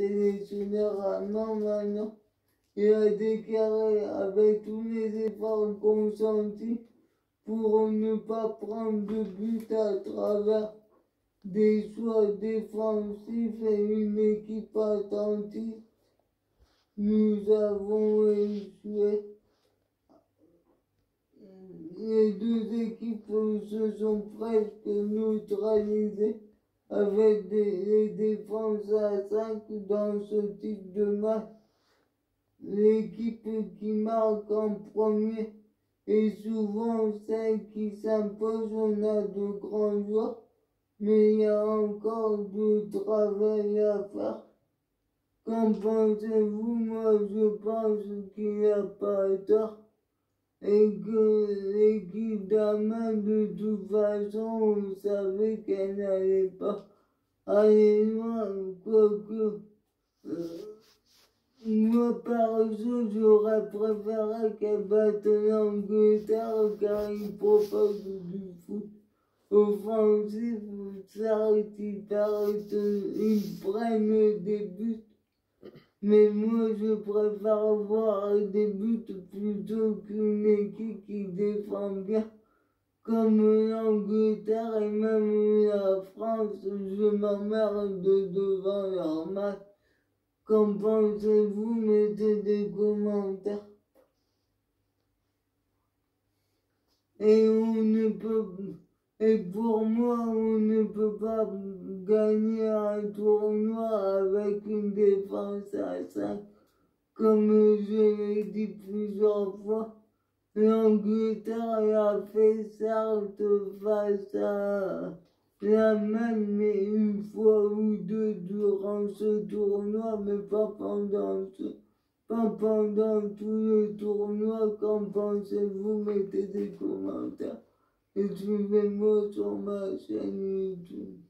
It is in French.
sélectionneur allemand maintenant. Il a déclaré avec tous les efforts consentis pour ne pas prendre de but à travers des choix défensifs et une équipe attentive. Nous avons échoué. Les deux équipes se sont presque neutralisées avec des, défenses à 5 dans ce type de match. L'équipe qui marque en premier est souvent celle qui s'impose. On a de grands joueurs, mais il y a encore du travail à faire. Qu'en pensez-vous? Moi, je pense qu'il n'y a pas tort et que l'équipe d'Amin, de toute façon, on savait qu'elle n'allait pas aller loin, quoique. Euh, moi, perso, j'aurais préféré qu'elle batte l'Angleterre car il propose du foot offensif, ils, ils prennent des buts mais moi, je préfère voir des buts plutôt qu'une équipe qui défend bien. Comme l'Angleterre et même la France, je m'emmerde devant leur match. Qu'en pensez-vous Mettez des commentaires. Et on ne peut et pour moi, on ne peut pas gagner un tournoi avec une défense à 5. Comme je l'ai dit plusieurs fois, l'Angleterre a fait certes face à la même, mais une fois ou deux durant ce tournoi, mais pas pendant ce, pas pendant tout le tournoi. Qu'en pensez-vous Mettez des commentaires. Et suivez-moi sur ma chaîne.